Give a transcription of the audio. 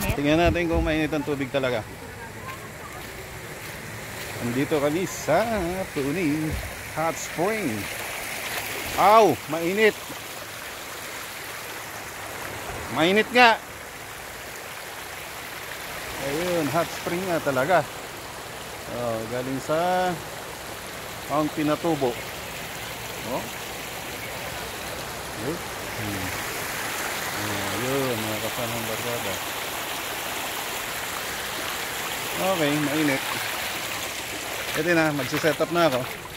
Mainit. Tingnan natin kung mainit ang tubig talaga. Andito kami sa Puning Hot Spring. Aw, mainit. Mainit nga. Ayun, hot spring nga talaga. Oh, galing sa Mount Pinatubo. Oh. Ayun. Hmm. Okay, mainit. Ito na, magsiset up na ako.